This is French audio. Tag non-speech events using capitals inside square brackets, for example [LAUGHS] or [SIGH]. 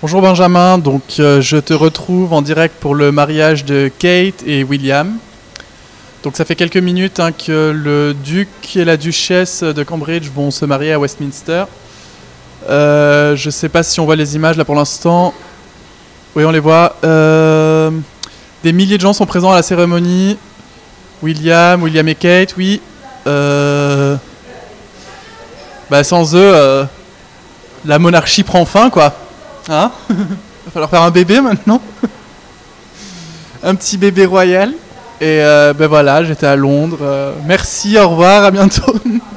Bonjour Benjamin, donc euh, je te retrouve en direct pour le mariage de Kate et William. Donc ça fait quelques minutes hein, que le duc et la duchesse de Cambridge vont se marier à Westminster. Euh, je sais pas si on voit les images là pour l'instant. Oui, on les voit. Euh, des milliers de gens sont présents à la cérémonie. William, William et Kate, oui. Bah, sans eux, la monarchie prend fin, quoi. Hein [LAUGHS] Va falloir faire un bébé maintenant. un petit bébé royal. Et euh, ben voilà, j'étais à Londres. Euh, merci, au revoir, à bientôt. [LAUGHS]